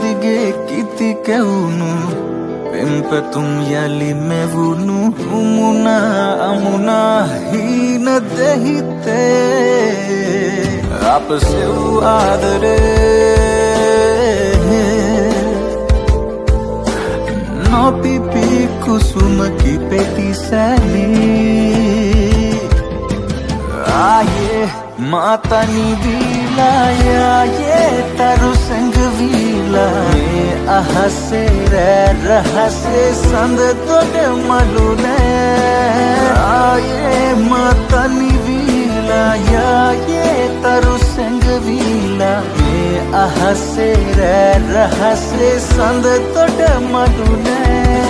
δίγκε κοίτη και ούνου Πεν πετούν γυαλί με βουνού Ούμουνα αμουνά είναι τέχητε. Άπεσε ου άδερε. Νο πιπί κουσούμα κι πετήσανε. Άγε μάτανε δίγκε අහසේ රෑ රහසේ සඳ තොට මලු නෑ. ආයේ මතනිවීලා යායේ තරු සැඟවීලා මේ අහසේ රෑ රහසේ සඳ තොට මලු නෑ.